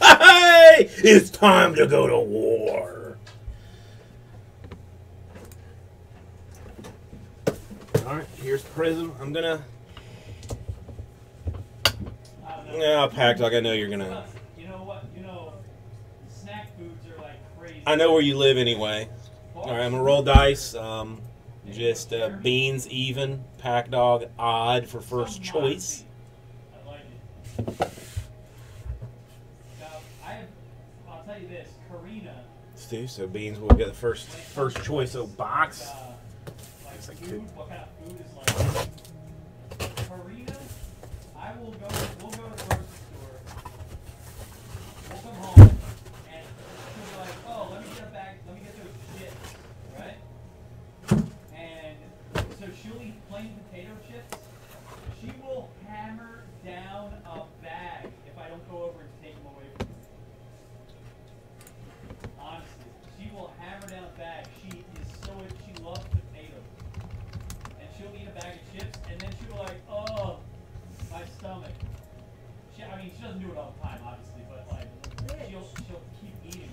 Hey, it's time to go to war. All right, here's Prizm. I'm gonna. Yeah, packed like I know you're gonna. You know what? You know, snack foods are like crazy. I know where you live anyway. All right, I'm gonna roll dice. Um, just uh, beans even, pack dog odd for first choice. I like it. Now, I have, I'll tell you this, Karina. Stu, so beans will get the first first choice of box. Karina, I hammer down a bag if I don't go over and take them away from will hammer down a bag. She is so she loves potatoes, and she'll eat a bag of chips, and then she'll be like, "Oh, my stomach." She, I mean, she doesn't do it all the time, obviously, but like, she'll she'll keep eating.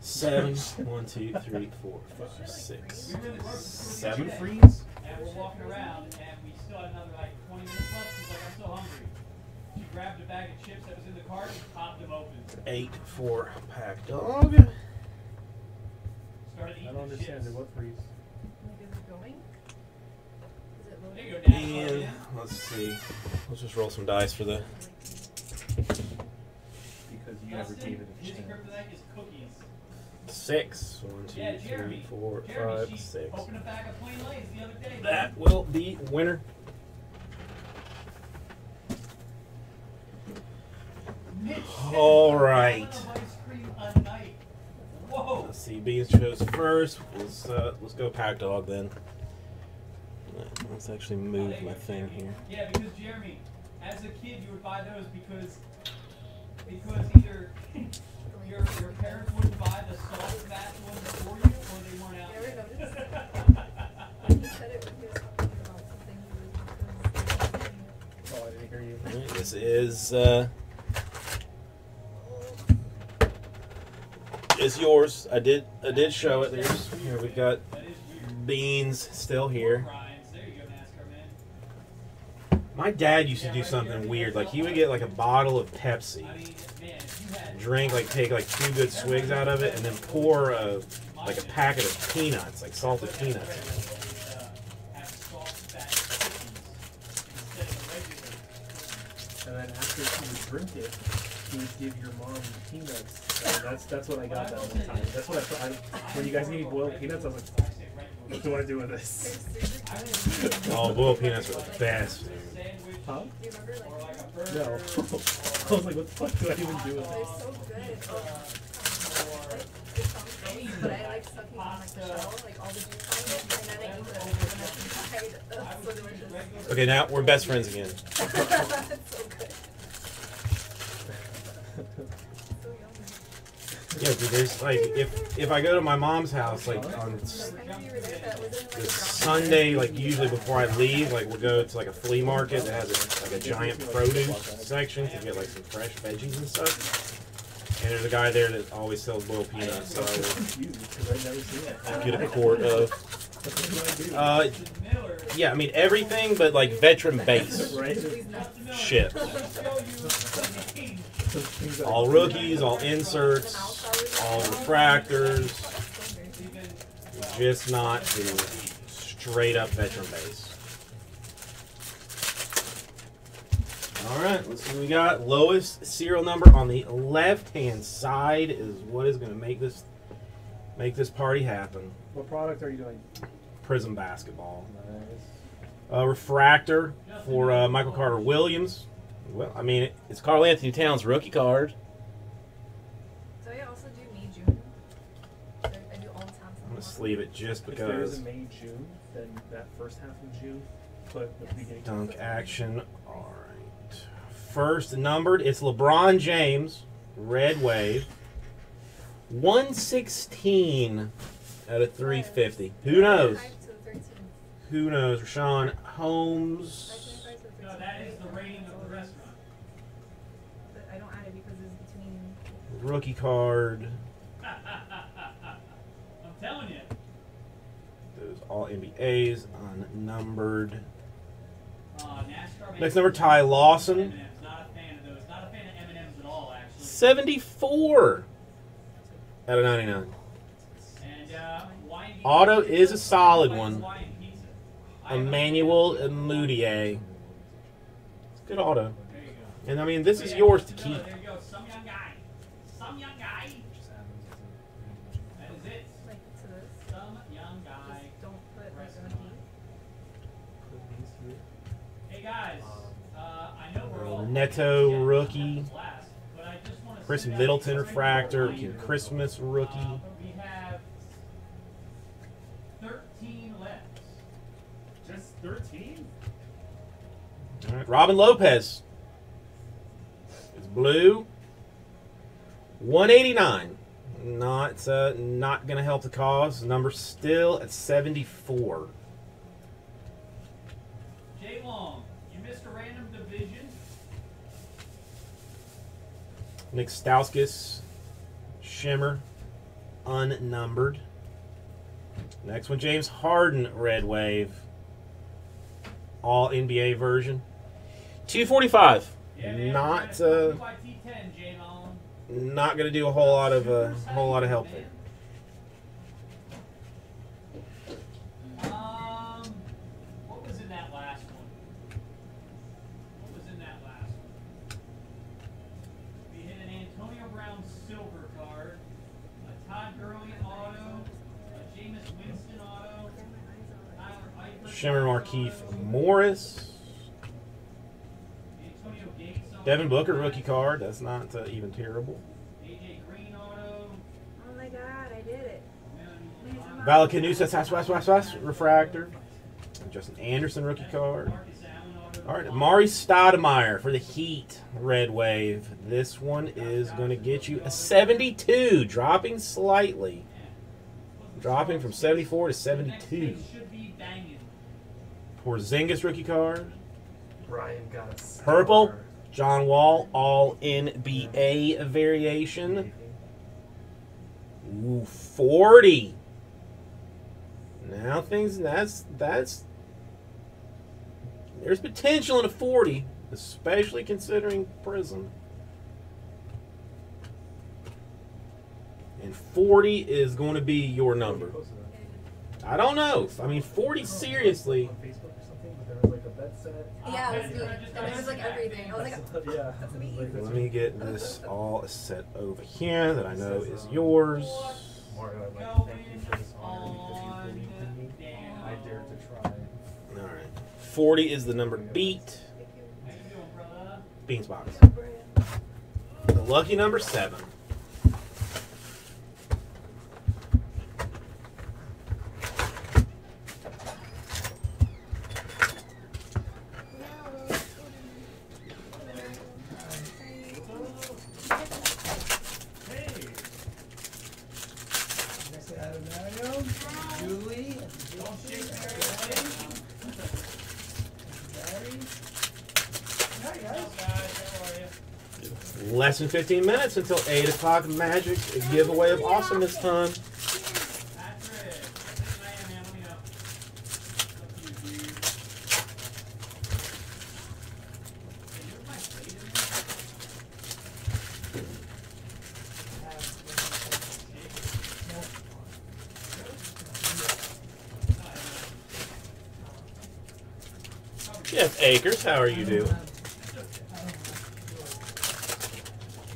Seven. One, two, three, four, five, six. We were in the grocery store the Seven other day, freeze. and we're walking around, and we still had another like 20 minutes left. She's like, "I'm so hungry." She grabbed a bag of chips that was in the cart and popped them open. Eight for pack dog. Started I eating don't the understand chips. what freeze. Like, is it going? Is it There loading? you go, Dad. Plug And let's see. Let's just roll some dice for the. Because you never Justin, gave it a his chance. kryptonite is cookies. Six. One, two, Yeah, three, four, Jeremy, five, she six. opened a bag of plain lays the other day. That will be winner. Mitch said All a right. See. Beans chose first. Let's uh, let's go pack dog then. Let's actually move there my go, thing Jeremy. here. Yeah, because Jeremy, as a kid, you would buy those because because either your your parents wouldn't buy the salt fat ones for you, or they weren't out. You ever yet. He said it when he was talking about something he was doing. Oh, I didn't hear you. All right, this is uh, is yours. I did I did show it. There's here we got beans still here. My dad used to do something weird. Like he would get like a bottle of Pepsi, drink like take like two good swigs out of it, and then pour a like a packet of peanuts, like salted peanuts. And then after you drink it, you give your mom peanuts. And that's that's what I got that one time. That's what I thought. I, when you guys gave me boiled peanuts, I was like, what do I do with this? Oh, boiled peanuts are the best. Sandwich Huh? You like like a burger. No. I was like, what the fuck do I even do with they're this? so good. Oh, like, it but I like sucking on like the shell, like all the juice out of it, and then I eat the peanuts inside. Ugh, so delicious. Okay, now we're best friends again. it's so good. So Yeah, dude, there's like if if I go to my mom's house like on? Sunday, like usually before I leave, like we'll go to like a flea market that has a, like a giant produce section to get like some fresh veggies and stuff. And there's a guy there that always sells boiled peanuts, so I get a quart of. Uh, yeah, I mean everything but like veteran base? Shit. All rookies, all inserts, all refractors, just not the straight up veteran base. All right, let's see what we got. Lowest serial number on the left hand side is what is going to make this make this party happen. What product are you doing? Prizm basketball. Nice. Uh, refractor for uh, Michael Carter Williams. Well, I mean, it's Karl Anthony Towns rookie card. Do I also do May June? I I do all tabs on I'm gonna one. Sleeve it just If there is because a May June, then that first half of June, put the beginning. dunk action. All right, first numbered. It's LeBron James, red wave. 116 out of 350. Who knows? Five to 13. Who knows? Richaun Holmes. Five to 13. No, that is the rating of the restaurant. But I don't add it because rookie card. Telling you. Those all NBAs unnumbered. Uh, Next number, Ty Lawson. M&Ms. Not a fan of those. Not a fan of M&Ms at all, 74 out of 99. And uh, Auto is a solid one. Hawaiian pizza. I have Emmanuel Mudiay. Good auto. There you go. And I mean, this is yours to keep. There you go. Some young guy. Some young guy. That is it. Like to this. Some young guy. Just don't put like Rest a of D. Hey guys, uh, I know we're all Neto rookie. Khris Middleton refractor. Christmas rookie. We have 13 left. Just 13? All right, Robin Lopez. It's blue. 189. Not uh, not gonna help the cause. Number still at 74. Nick Stauskas, Shimmer, unnumbered. Next one, James Harden, Red Wave, all NBA version. 245. Yeah, man, Not uh, by T10, Jay Long. not gonna do a whole lot of uh, whole lot of help there. Shimmer Markieff Morris, Antonio Gates auto, Devin Booker rookie card. That's not uh, even terrible. AJ Green auto, Oh my god, I did it. Valacanusa Sass West West West refractor. Justin Anderson rookie card. Marcus Allen auto. All right, Mari Stoudemire for the Heat Red Wave. This one is going to get you a 72, dropping slightly. Dropping from 74 to 72. Porzingis rookie card. Brian got a star. Purple. John Wall, all NBA variation. Ooh, 40. Now things that's that's there's potential in a 40, especially considering Prizm. And 40 is going to be your number. I don't know. I mean, 40 seriously. On Facebook or something, but there was like a bet set. Yeah, I was And there was like everything. I was like, yeah. That's me. Let me get this all set over here that I know is yours. Mario, I'd like to thank you for this honor because you believed in me. I dared to try. All right. 40 is the number beat. Beans you doing, brother? Beansbox. The lucky number seven. Hey! Next to Adam Mario, Julie, Don't shake their legs. Barry. Hi What's guys. up, guys? How are you? Less than 15 minutes until 8 o'clock magic giveaway of awesomeness time. Jeff Akers, how are you doing?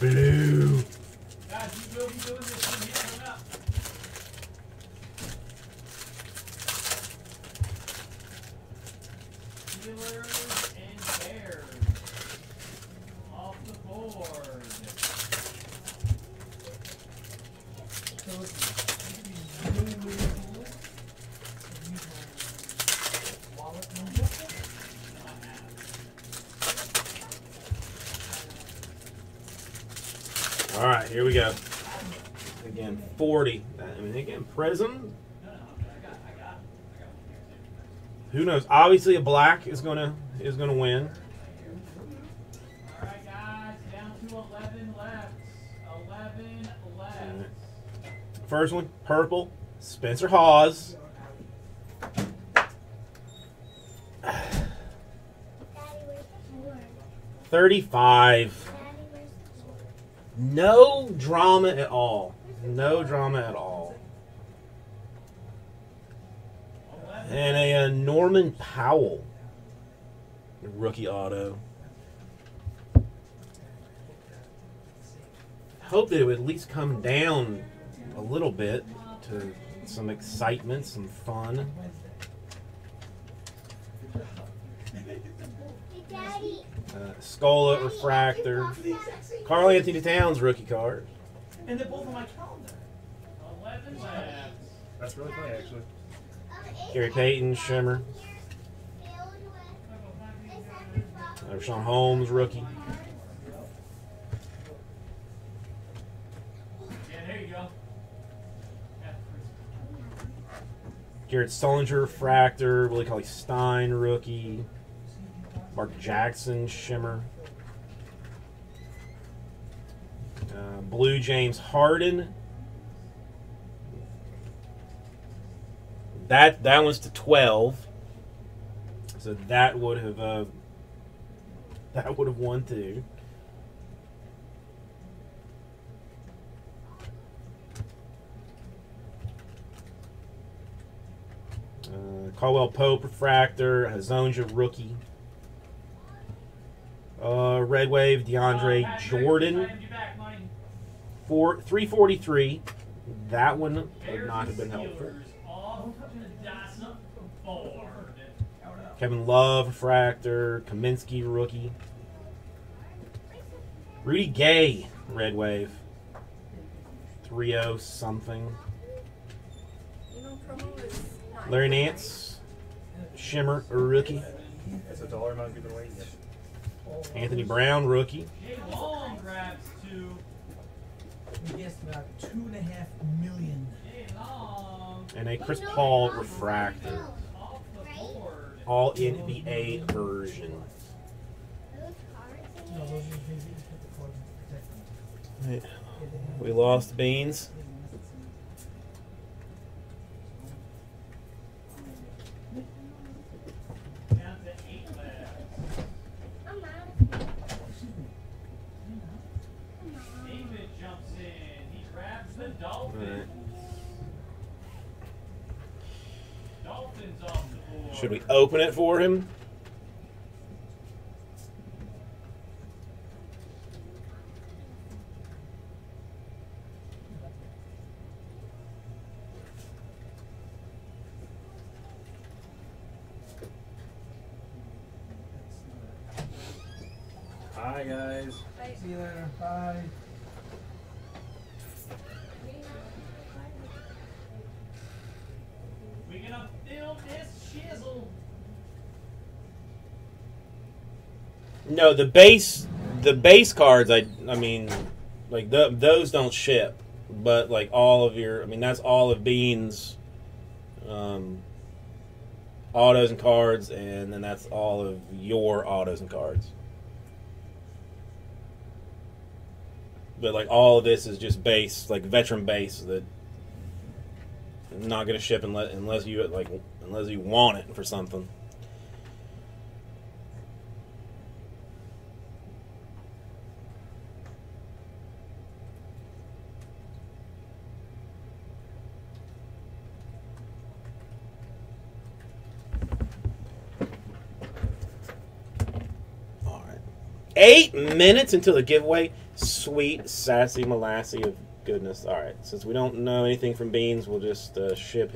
Blue. Guys, you will be doing this one here coming up. Steelers and Bears. Off the board. So. All right, here we go. Again, 40. I mean, again, Prizm. No, no, I got, I got, I got one here too. Who knows? Obviously, a black is gonna is gonna win. All right, guys, down to 11 left. Eleven left. First one, purple, Spencer Hawes. Thirty-five. No drama at all. No drama at all. And a, uh Norman Powell rookie auto. Hope that it would at least come down a little bit to some excitement, some fun. Uh, Scola Refractor. Karl Anthony Towns rookie card. And they're both on my calendar. Eleven. That's really funny, actually. Gary Payton, Shimmer. Richaun Holmes rookie. Jared Sullinger Refractor. Willie Cauley Stein rookie. Mark Jackson Shimmer. Uh, Blue James Harden. That that one's to twelve. So that would have uh, that would have won too. Uh, Caldwell Pope Refractor, Hezonja rookie. Uh, Red Wave, DeAndre Patrick, Jordan. trying to get back. Four, 343. That one would not have been helpful. Steelers Off to the Dasa board. Kevin Love, Refractor. Kaminsky, rookie. Rudy Gay, Red Wave. 3 0 something. You know, promo is not Larry Nance, Shimmer, rookie. It's a dollar amount you've been waiting yet. Anthony Brown, rookie. Jay Long grabs two. We guessed about two and a half million. And a Chris Paul Refractor. Off the board. All NBA version. No, those are the things that you put the card to protect them. We lost Beans. Down to eight left. David jumps in. He grabs the Dolphins. Dolphins off the board. Should we open it for him? Hi, guys. Like, See you later. Bye. We gonna fill this shizzle. No, the base, the base cards. I, I mean, like the, those don't ship, but like all of your, I mean, that's all of Beans, um, autos and cards, and then that's all of your autos and cards. But like all of this is just base, like veteran base that not gonna ship unless unless you like unless you want it for something. Eight minutes until the giveaway. Sweet, sassy molassy of goodness. All right. Since we don't know anything from Beans, we'll just uh, ship